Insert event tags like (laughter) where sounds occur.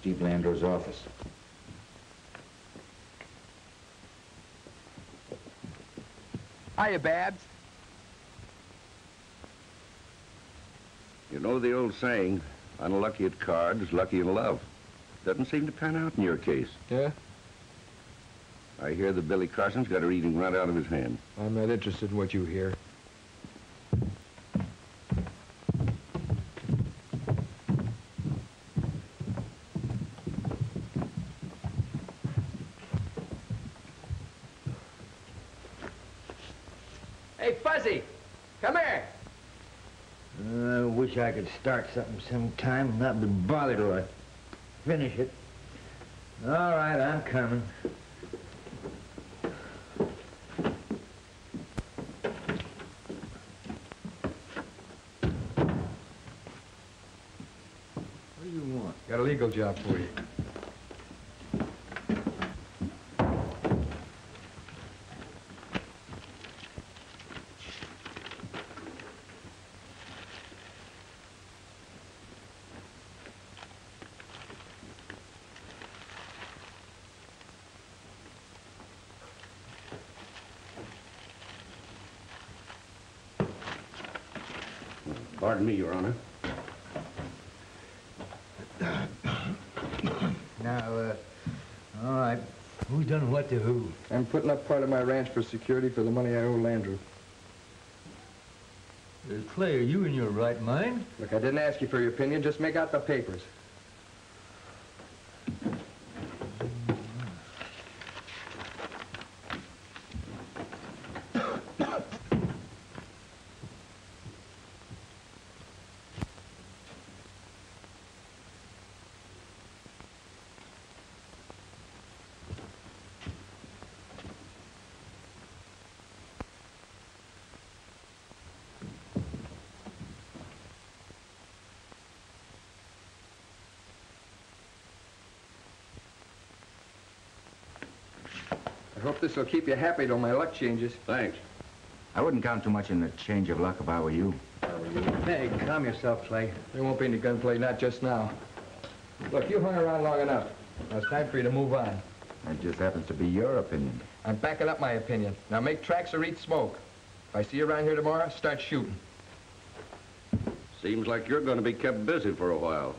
Steve Landreau's office. Hiya, Babs. You know the old saying, unlucky at cards, lucky in love. Doesn't seem to pan out in your case. Yeah? I hear that Billy Carson's got her eating right out of his hand. I'm not interested in what you hear. Hey, Fuzzy, come here. I wish I could start something sometime and not be bothered till I finish it. All right, I'm coming. What do you want? Got a legal job for you. Pardon me, Your Honor. (coughs) Now, uh, all right. Who's done what to who? I'm putting up part of my ranch for security for the money I owe Landreau. Uh, Clay, are you in your right mind? Look, I didn't ask you for your opinion. Just make out the papers. I hope this will keep you happy till my luck changes. Thanks. I wouldn't count too much on the change of luck if I were you. Hey, calm yourself, Clay. There won't be any gunplay, not just now. Look, you hung around long enough. Now it's time for you to move on. That just happens to be your opinion. I'm backing up my opinion. Now make tracks or eat smoke. If I see you around here tomorrow, start shooting. Seems like you're going to be kept busy for a while.